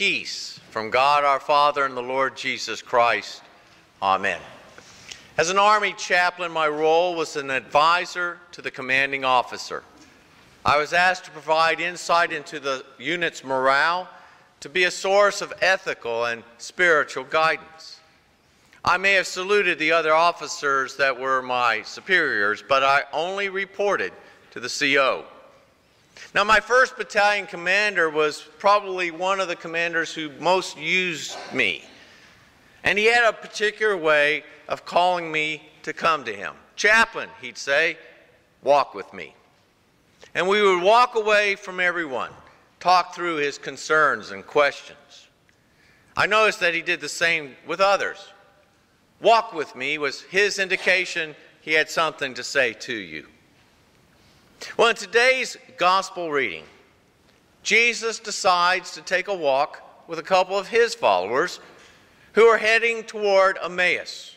peace from God our Father and the Lord Jesus Christ. Amen. As an Army chaplain, my role was an advisor to the commanding officer. I was asked to provide insight into the unit's morale, to be a source of ethical and spiritual guidance. I may have saluted the other officers that were my superiors, but I only reported to the CO. Now, my first battalion commander was probably one of the commanders who most used me. And he had a particular way of calling me to come to him. Chaplain, he'd say, walk with me. And we would walk away from everyone, talk through his concerns and questions. I noticed that he did the same with others. Walk with me was his indication he had something to say to you. Well, in today's gospel reading, Jesus decides to take a walk with a couple of his followers who are heading toward Emmaus,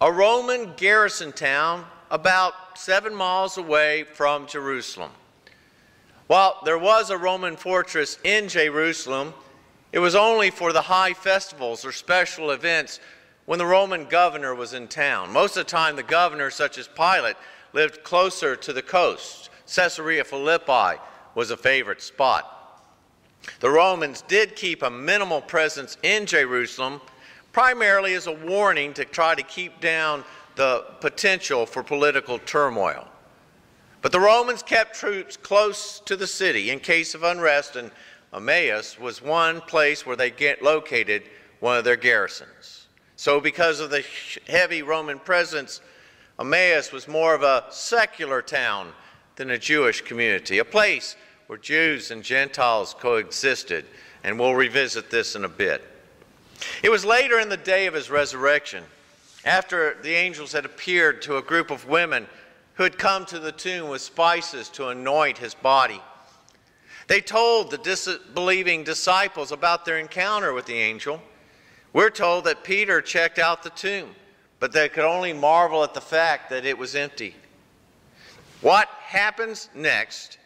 a Roman garrison town about seven miles away from Jerusalem. While there was a Roman fortress in Jerusalem, it was only for the high festivals or special events when the Roman governor was in town. Most of the time, the governor, such as Pilate, lived closer to the coast. Caesarea Philippi was a favorite spot. The Romans did keep a minimal presence in Jerusalem, primarily as a warning to try to keep down the potential for political turmoil. But the Romans kept troops close to the city in case of unrest, and Emmaus was one place where they get located one of their garrisons. So, because of the heavy Roman presence, Emmaus was more of a secular town than a Jewish community, a place where Jews and Gentiles coexisted, and we'll revisit this in a bit. It was later in the day of his resurrection, after the angels had appeared to a group of women who had come to the tomb with spices to anoint his body. They told the disbelieving disciples about their encounter with the angel. We're told that Peter checked out the tomb, but they could only marvel at the fact that it was empty. What happens next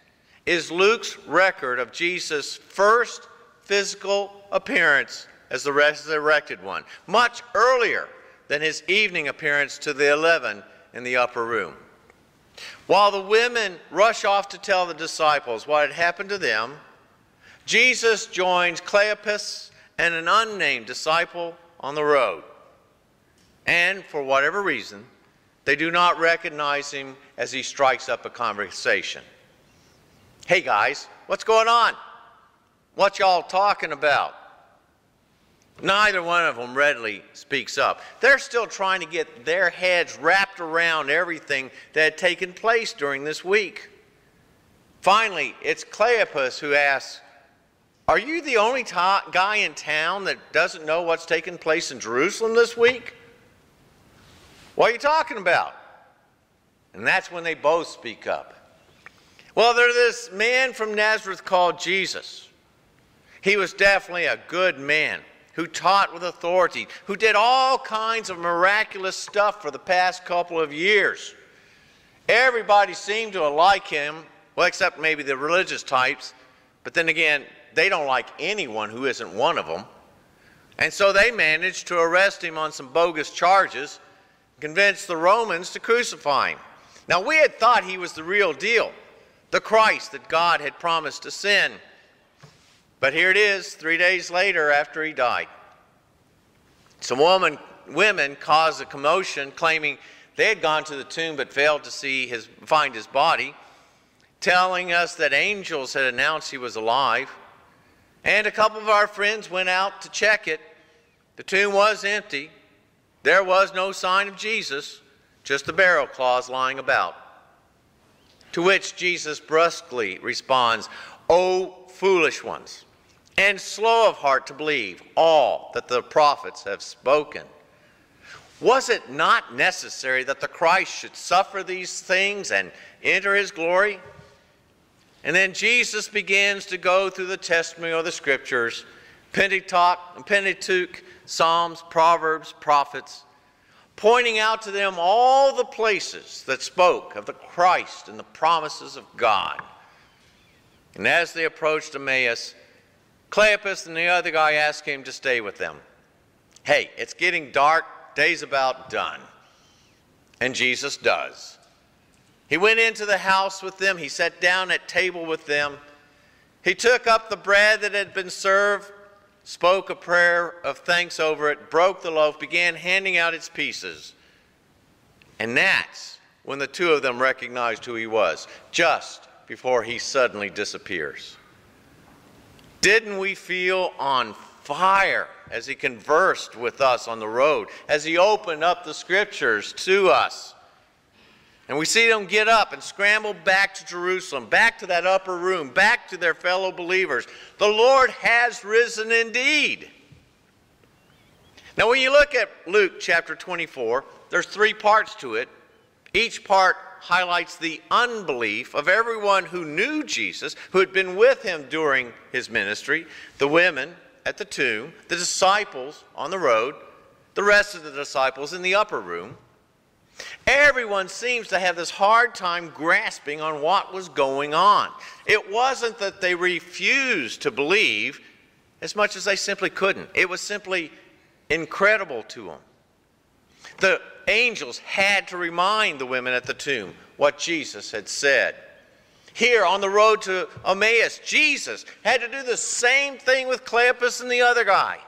is Luke's record of Jesus' first physical appearance as the resurrected one, much earlier than his evening appearance to the eleven in the upper room. While the women rush off to tell the disciples what had happened to them, Jesus joins Cleopas and an unnamed disciple on the road. And for whatever reason, they do not recognize him as he strikes up a conversation. Hey guys, what's going on? What y'all talking about? Neither one of them readily speaks up. They're still trying to get their heads wrapped around everything that had taken place during this week. Finally, it's Cleopas who asks, Are you the only guy in town that doesn't know what's taking place in Jerusalem this week? What are you talking about? And that's when they both speak up. Well, there's this man from Nazareth called Jesus. He was definitely a good man who taught with authority, who did all kinds of miraculous stuff for the past couple of years. Everybody seemed to like him, well, except maybe the religious types. But then again, they don't like anyone who isn't one of them. And so they managed to arrest him on some bogus charges convinced the Romans to crucify him. Now, we had thought he was the real deal, the Christ that God had promised to send. But here it is, three days later after he died. Some woman, women caused a commotion claiming they had gone to the tomb but failed to see his, find his body, telling us that angels had announced he was alive. And a couple of our friends went out to check it. The tomb was empty. There was no sign of Jesus, just the barrel cloths lying about. To which Jesus brusquely responds, O foolish ones, and slow of heart to believe all that the prophets have spoken. Was it not necessary that the Christ should suffer these things and enter his glory? And then Jesus begins to go through the testimony of the scriptures, Pentateuch, Pentateuch Psalms, Proverbs, prophets, pointing out to them all the places that spoke of the Christ and the promises of God. And as they approached Emmaus, Cleopas and the other guy asked him to stay with them. Hey, it's getting dark, day's about done. And Jesus does. He went into the house with them, he sat down at table with them. He took up the bread that had been served, spoke a prayer of thanks over it, broke the loaf, began handing out its pieces. And that's when the two of them recognized who he was, just before he suddenly disappears. Didn't we feel on fire as he conversed with us on the road, as he opened up the scriptures to us? And we see them get up and scramble back to Jerusalem, back to that upper room, back to their fellow believers. The Lord has risen indeed. Now, when you look at Luke chapter 24, there's three parts to it. Each part highlights the unbelief of everyone who knew Jesus, who had been with him during his ministry, the women at the tomb, the disciples on the road, the rest of the disciples in the upper room. Everyone seems to have this hard time grasping on what was going on. It wasn't that they refused to believe as much as they simply couldn't, it was simply incredible to them. The angels had to remind the women at the tomb what Jesus had said. Here on the road to Emmaus, Jesus had to do the same thing with Cleopas and the other guy.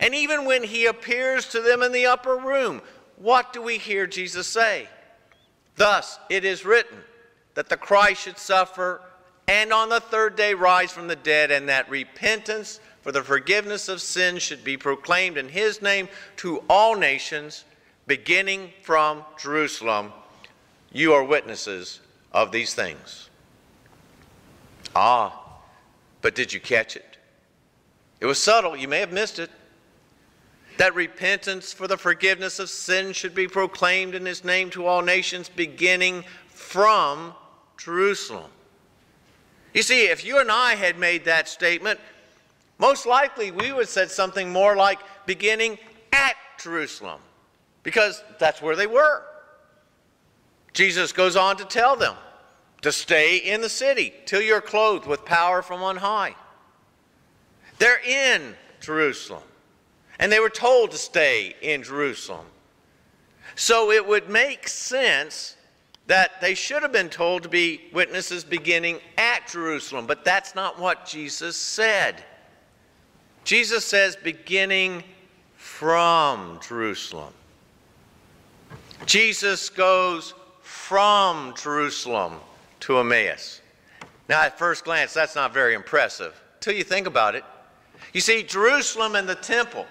And even when he appears to them in the upper room, what do we hear Jesus say? Thus it is written that the Christ should suffer and on the third day rise from the dead, and that repentance for the forgiveness of sins should be proclaimed in his name to all nations, beginning from Jerusalem. You are witnesses of these things. Ah, but did you catch it? It was subtle. You may have missed it. That repentance for the forgiveness of sin should be proclaimed in his name to all nations, beginning from Jerusalem. You see, if you and I had made that statement, most likely we would have said something more like beginning at Jerusalem, because that's where they were. Jesus goes on to tell them to stay in the city till you're clothed with power from on high. They're in Jerusalem, and they were told to stay in Jerusalem. So it would make sense that they should have been told to be witnesses beginning at Jerusalem, but that's not what Jesus said. Jesus says beginning from Jerusalem. Jesus goes from Jerusalem to Emmaus. Now, at first glance, that's not very impressive until you think about it. You see, Jerusalem and the temple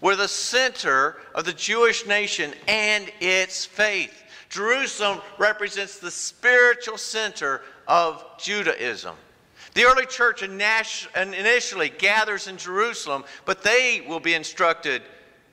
were the center of the Jewish nation and its faith. Jerusalem represents the spiritual center of Judaism. The early church initially gathers in Jerusalem, but they will be instructed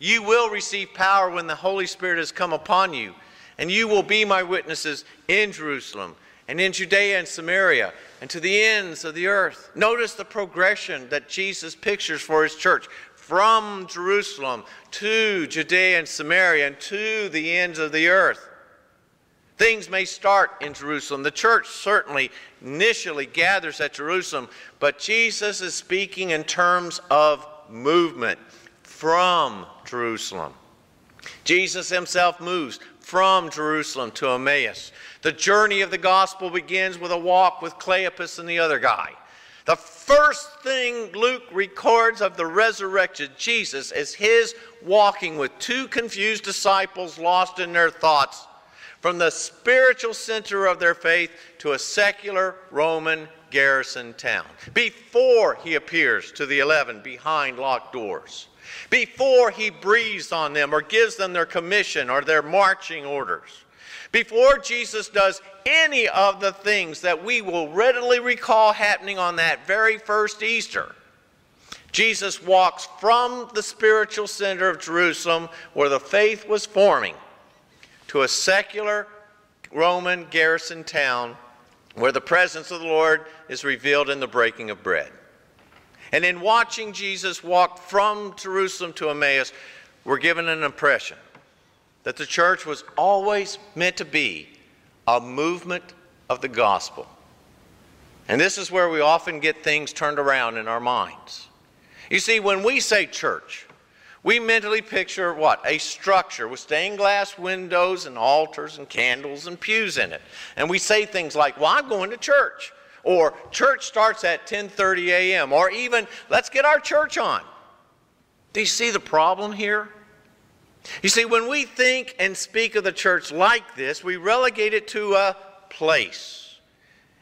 you will receive power when the Holy Spirit has come upon you and you will be my witnesses in Jerusalem and in Judea and Samaria and to the ends of the earth. Notice the progression that Jesus pictures for his church from Jerusalem to Judea and Samaria and to the ends of the earth. Things may start in Jerusalem. The church certainly initially gathers at Jerusalem, but Jesus is speaking in terms of movement from Jerusalem. Jesus himself moves from Jerusalem to Emmaus. The journey of the gospel begins with a walk with Cleopas and the other guy. The first thing Luke records of the resurrected Jesus is his walking with two confused disciples lost in their thoughts from the spiritual center of their faith to a secular Roman garrison town. Before he appears to the eleven behind locked doors before he breathes on them or gives them their commission or their marching orders. Before Jesus does any of the things that we will readily recall happening on that very first Easter, Jesus walks from the spiritual center of Jerusalem, where the faith was forming, to a secular Roman garrison town where the presence of the Lord is revealed in the breaking of bread. And in watching Jesus walk from Jerusalem to Emmaus, we're given an impression that the church was always meant to be a movement of the gospel. And this is where we often get things turned around in our minds. You see, when we say church, we mentally picture what? A structure with stained glass windows and altars and candles and pews in it. And we say things like, well, I'm going to church. Or church starts at 10:30 a.m. Or even, let's get our church on. Do you see the problem here? You see, when we think and speak of the church like this, we relegate it to a place.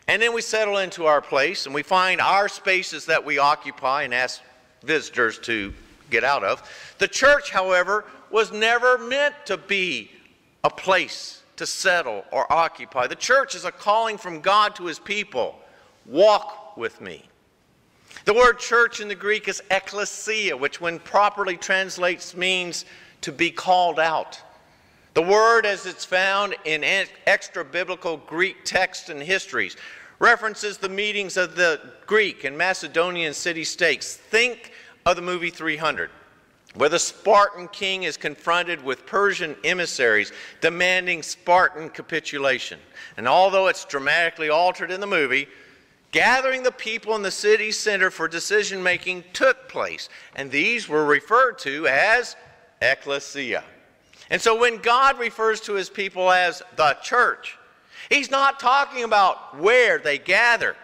And then we settle into our place and we find our spaces that we occupy and ask visitors to get out of. The church, however, was never meant to be a place to settle or occupy. The church is a calling from God to his people. Walk with me. The word church in the Greek is ekklesia, which, when properly translates, means to be called out. The word, as it's found in extra biblical Greek texts and histories, references the meetings of the Greek and Macedonian city states. Think of the movie 300, where the Spartan king is confronted with Persian emissaries demanding Spartan capitulation. And although it's dramatically altered in the movie, gathering the people in the city center for decision making took place, and these were referred to as ecclesia. And so when God refers to his people as the church, he's not talking about where they gather,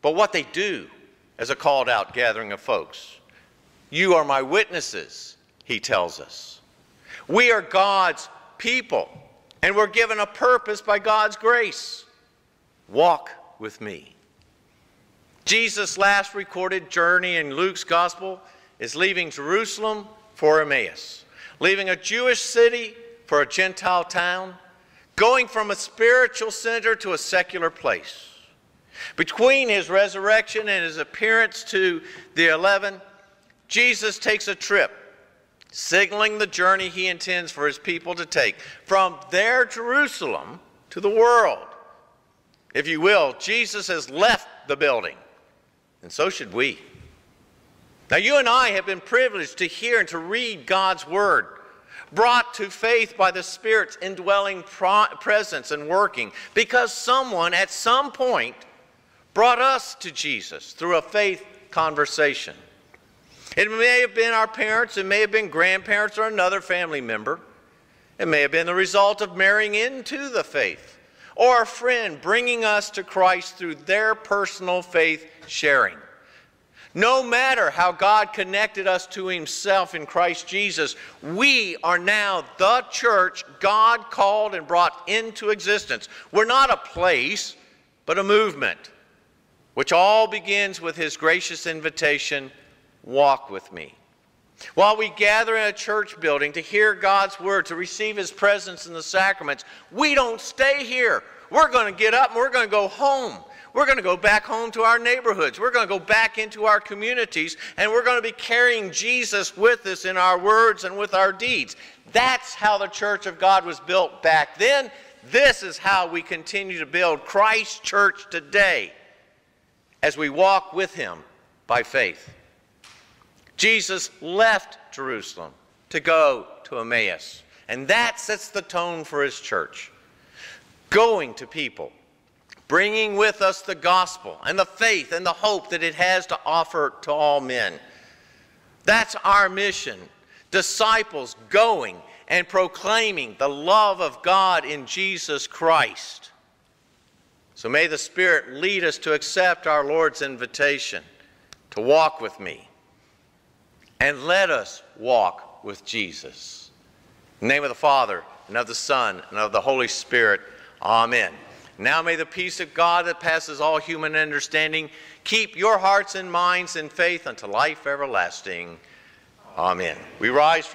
but what they do as a called out gathering of folks. You are my witnesses, he tells us. We are God's people, and we're given a purpose by God's grace. Walk with me. Jesus' last recorded journey in Luke's gospel is leaving Jerusalem for Emmaus, leaving a Jewish city for a Gentile town, going from a spiritual center to a secular place. Between his resurrection and his appearance to the eleven, Jesus takes a trip, signaling the journey he intends for his people to take from their Jerusalem to the world. If you will, Jesus has left the building, and so should we. Now, you and I have been privileged to hear and to read God's Word, brought to faith by the Spirit's indwelling presence and working, because someone at some point brought us to Jesus through a faith conversation. It may have been our parents, it may have been grandparents or another family member. It may have been the result of marrying into the faith, or a friend bringing us to Christ through their personal faith sharing. No matter how God connected us to Himself in Christ Jesus, we are now the church God called and brought into existence. We're not a place, but a movement, which all begins with His gracious invitation walk with me. While we gather in a church building to hear God's word, to receive His presence in the sacraments, we don't stay here. We're going to get up and we're going to go home. We're going to go back home to our neighborhoods. We're going to go back into our communities, and we're going to be carrying Jesus with us in our words and with our deeds. That's how the church of God was built back then. This is how we continue to build Christ's church today as we walk with him by faith. Jesus left Jerusalem to go to Emmaus, and that sets the tone for his church. Going to people bringing with us the gospel and the faith and the hope that it has to offer to all men. That's our mission. Disciples going and proclaiming the love of God in Jesus Christ. So may the Spirit lead us to accept our Lord's invitation to walk with me. And let us walk with Jesus. In the name of the Father, and of the Son, and of the Holy Spirit. Amen. Now may the peace of God that passes all human understanding keep your hearts and minds in faith unto life everlasting. Amen. We rise